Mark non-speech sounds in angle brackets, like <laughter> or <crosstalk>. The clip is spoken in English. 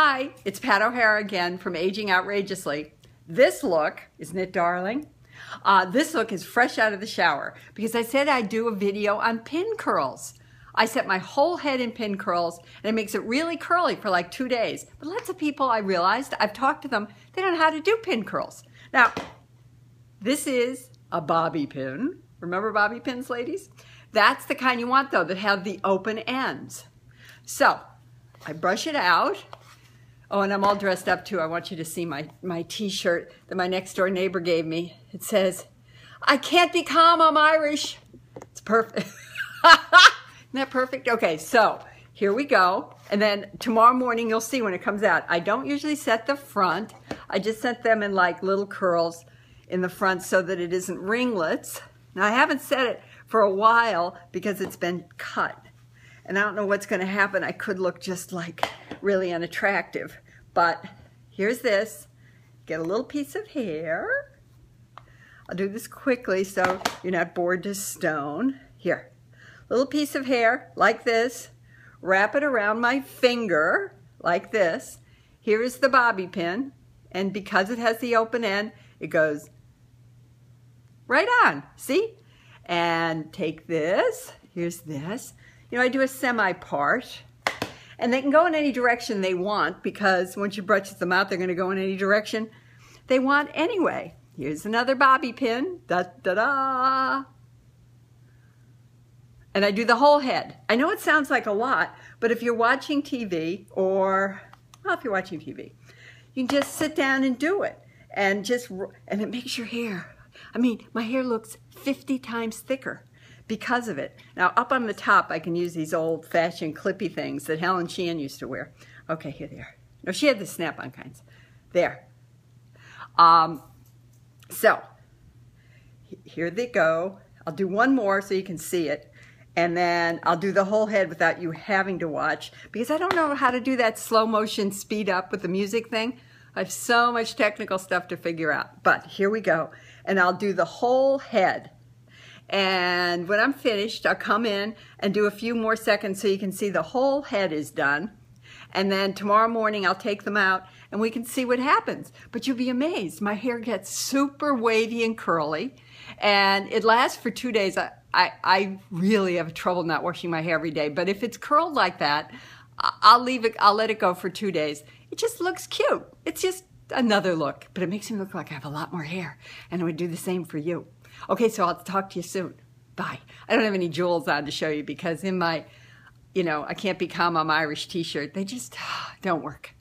Hi, it's Pat O'Hara again from Aging Outrageously. This look, isn't it darling? Uh, this look is fresh out of the shower because I said I'd do a video on pin curls. I set my whole head in pin curls and it makes it really curly for like two days. But lots of people I realized, I've talked to them, they don't know how to do pin curls. Now, this is a bobby pin. Remember bobby pins, ladies? That's the kind you want though, that have the open ends. So, I brush it out Oh, and I'm all dressed up too. I want you to see my, my t-shirt that my next door neighbor gave me. It says, I can't be calm, I'm Irish. It's perfect. <laughs> Isn't that perfect? Okay, so here we go. And then tomorrow morning, you'll see when it comes out. I don't usually set the front. I just set them in like little curls in the front so that it isn't ringlets. Now, I haven't set it for a while because it's been cut. And I don't know what's going to happen. I could look just like really unattractive. But here's this. Get a little piece of hair. I'll do this quickly so you're not bored to stone. Here, little piece of hair like this. Wrap it around my finger like this. Here is the bobby pin. And because it has the open end, it goes right on. See? And take this. Here's this. You know, I do a semi part. And they can go in any direction they want because once you brush them out, they're going to go in any direction they want anyway. Here's another bobby pin. Da da da. And I do the whole head. I know it sounds like a lot, but if you're watching TV or, well, if you're watching TV, you can just sit down and do it. And just, and it makes your hair, I mean, my hair looks 50 times thicker because of it. Now, up on the top, I can use these old-fashioned clippy things that Helen Sheehan used to wear. Okay, here they are. No, she had the snap-on kinds. There. Um, so, here they go. I'll do one more so you can see it. And then I'll do the whole head without you having to watch because I don't know how to do that slow motion speed up with the music thing. I have so much technical stuff to figure out. But here we go. And I'll do the whole head. And when I'm finished, I'll come in and do a few more seconds so you can see the whole head is done. And then tomorrow morning, I'll take them out and we can see what happens. But you'll be amazed. My hair gets super wavy and curly and it lasts for two days. I, I, I really have trouble not washing my hair every day. But if it's curled like that, I'll leave it, I'll let it go for two days. It just looks cute. It's just another look, but it makes me look like I have a lot more hair. And I would do the same for you. Okay, so I'll talk to you soon. Bye. I don't have any jewels on to show you because in my, you know, I can't be calm, I'm Irish t-shirt, they just <sighs> don't work.